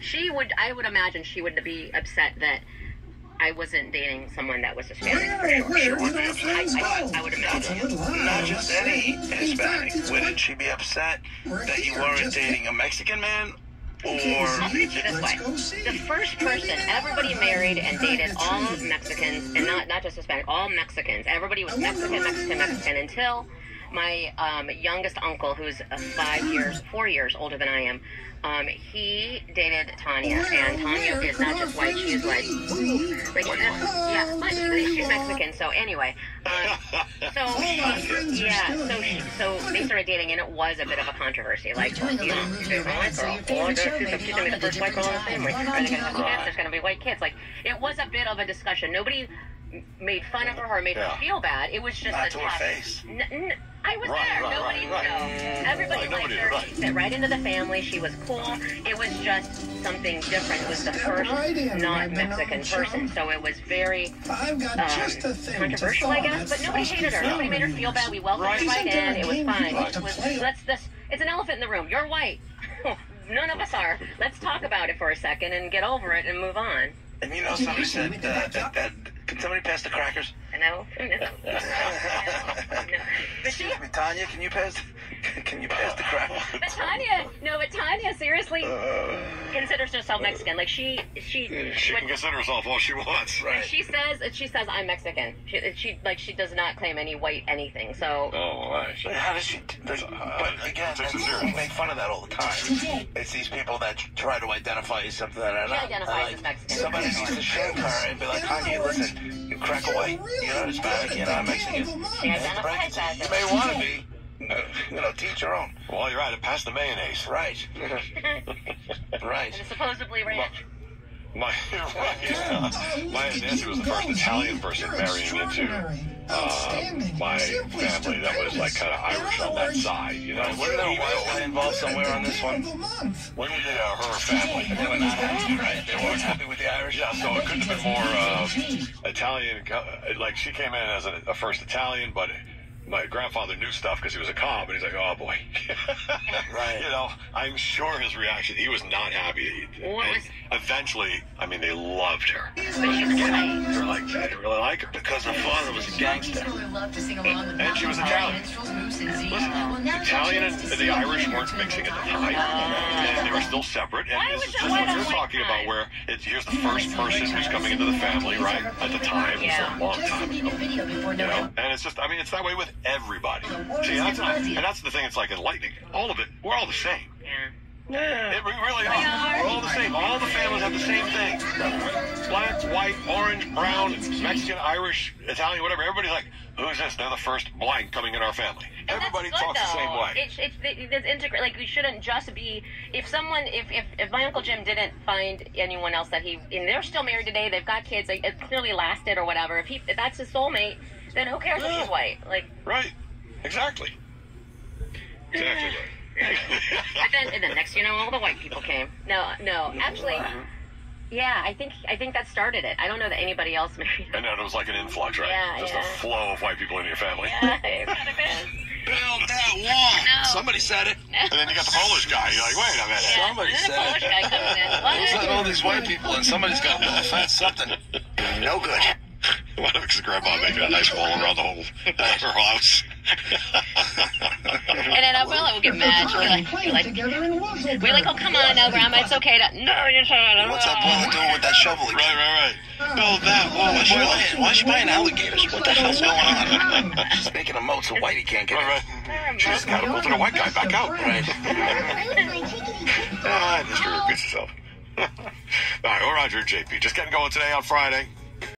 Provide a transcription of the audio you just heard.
she she would I would imagine she would be upset that I wasn't dating someone that was Hispanic. Where, for where sure. did our friends I- go? I- I would imagine. Not just any In fact, Hispanic. Wouldn't what- she be upset We're that you weren't just- dating a Mexican man? Okay, Or see? this Let's way. go see. The first person, everybody married and dated all Mexicans, and not not just Hispanic, all Mexicans. Everybody was Mexican, Mexican, Mexican until my um, youngest uncle, who's uh, five years, four years older than I am. Um, he dated Tanya, and Tanya is not just white; she's like, like yeah, but she's Mexican. So anyway, um, so she, yeah, so she, so they started dating, and it was a bit of a controversy. Like, You're doing a you know, she's a white girl. favorite she's gonna be gonna be on the a first white girl in the family. Are they gonna have kids? There's gonna be white kids. Like, it was a bit of a discussion. Nobody made fun of her or made Yeah. her feel bad. It was just Not a to her face. N- n- I was Right, there. right, nobody, right, right. Everybody Right, liked nobody, her. right. She fit right into the family. She was cool. It was just something different. It was the Step first right in, non-Mexican person, so it was very I've got um, just a thing controversial, I guess. But nobody hated her. Nobody made her feel bad. We welcomed her right in. It was fine. you'd It was, let's this. It's an elephant in the room. You're white. None of us are. Let's talk about it for a second and get over it and move on. And you know, somebody said uh, that, that. Can somebody pass the crackers? No, no, no, no. But she, Excuse me, Tanya. Can you pass? Can you pass the crackers? but Tanya, no, but Tanya seriously considers herself Mexican. Like she, she, She when- can consider herself all she wants. when she says she says I'm Mexican. She, she like she does not claim any white anything. So Oh, right. But how does she? But uh, again, Takes it we make fun of that all the time. It's these people that try to identify as something that are She not. identifies Like, as Mexican. Somebody needs to shake her and be like, Tanya, listen, you crack a white, you're not Hispanic, you're not Mexican. she identifies as You may want to be. Uh, You know, teach your own. Well, you're right. It passed the mayonnaise. Right. right. and supposedly ranch. My, uh, my Aunt Nancy was the first Italian person marrying into uh, my family that was like kind of Irish on that side. You know, Wasn't there a white guy involved somewhere on this one? When we did uh, her family, They were not happy, right? They weren't happy with the Irish. Yeah, so it couldn't have been more uh, Italian. Like she came in as a, a first Italian, but my grandfather knew stuff because he was a cop, and he's like, "Oh boy." Right. You know, I'm sure his reaction. He was not happy. What And was- eventually, I mean, they loved her. But she was white. They're like, they didn't really like her. Because her father was a gangster. People who love to sing along with And she was Italian. minstrels, and zee. Listen, Well, now Italian and the Irish weren't mixing at the time, and they were still separate. And this is just what you're talking about, where it's here's the first person who's coming into the family, right? At the time, it's a long time send me a ago. new video before You know, and it's just, I mean, it's that way with everybody. See, that's not, and that's the thing. It's like enlightening. All of it, we're all the same. Yeah. Yeah. It, we really are. We're all the same. All the families have the same thing. Black, white, orange, brown, Mexican, Irish, Italian, whatever. Everybody's like, who's this? They're the first blank coming in our family. And Everybody good, talks the same though. way. It's it's it's integrate. Like we shouldn't just be. If someone, if if if my uncle Jim didn't find anyone else that he, and they're still married today, they've got kids. Like, it clearly lasted or whatever. If he, if that's his soulmate, then who cares if Yeah. she's white? Like, Right. Exactly. Exactly right. but then and then next, you know, all the white people came. No, no, actually, yeah, I think I think that started it. I don't know that anybody else married. and then it was like an influx, right? Yeah, Just yeah. a flow of white people in your family. Yeah, it kind of is. Build that wall. No. Somebody said it. And then you got the Polish guy. You're like, wait a minute. Yeah, Somebody and said the Polish it. guy comes in. What? All these white people and somebody's got no something. No good. Why don't his grandma make a nice wall around the whole her house? And then Abuela will get mad. She'll be like, she'll like, together in Wuzzleberg. we're like, oh come on now, Grandma, it's okay to. No, you're not. What's that boy doing with that shovel? right, right, right. Build that wall. Why is she buying, why is she buying alligators? What the hell's going on? She's making a moat so Whitey can't get Right, in. right. She just catapulted a white guy back out. Right. Ah, history repeats itself. All right, well, Roger and JP. Just getting going today on Friday.